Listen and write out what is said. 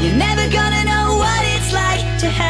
You're never gonna know what it's like to have